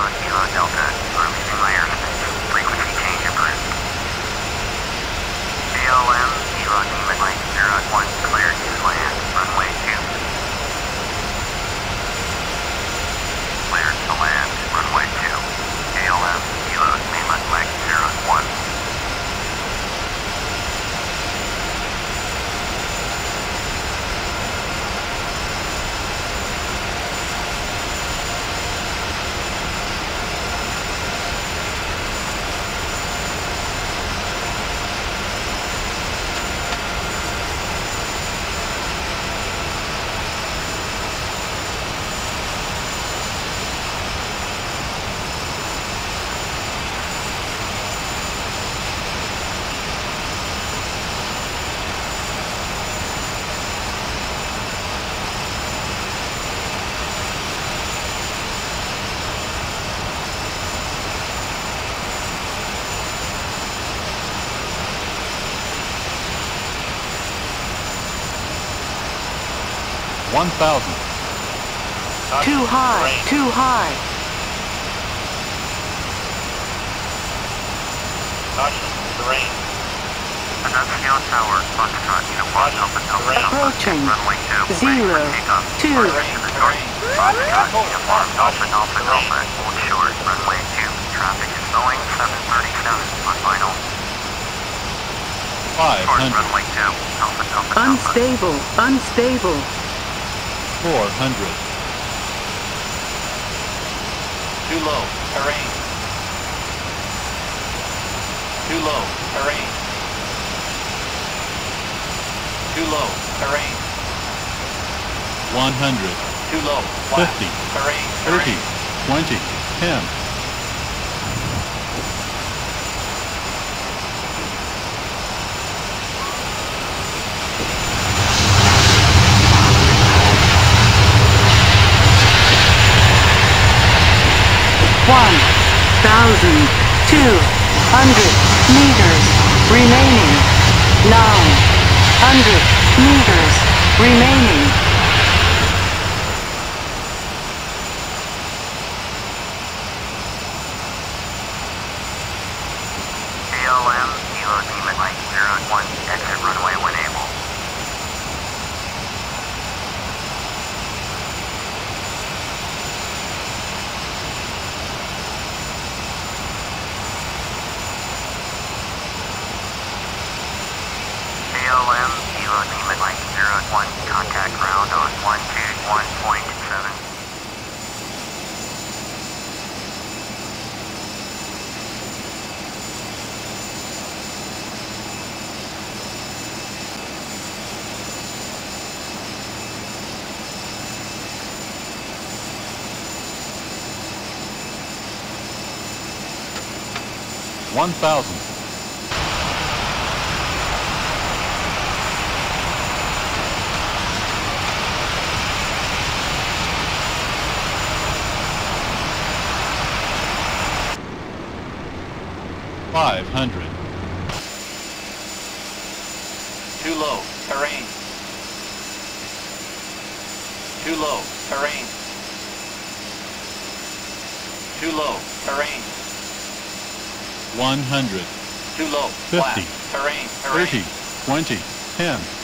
Lima Delta. Frequency change approved. KLM, Kilo Lima Mike 01, cleared to land, 1,000. Too high, range. too high. Tower, Approaching. Runway 2, Zero, two. Final. Unstable, unstable. 400. Too low, terrain. Too low, terrain. Too low, terrain. 100. Too low, 50. Terrain, 30, 20, 10. meters remaining. 900 meters remaining. KLM, Kilo Demon Mike 01, exit runway 18. 01, contact ground on 121.7. One thousand. Five hundred. Too low, terrain. Too low, terrain. Too low, terrain. One hundred. Too low, flat. Fifty. Terrain, terrain. Thirty. Twenty. Ten.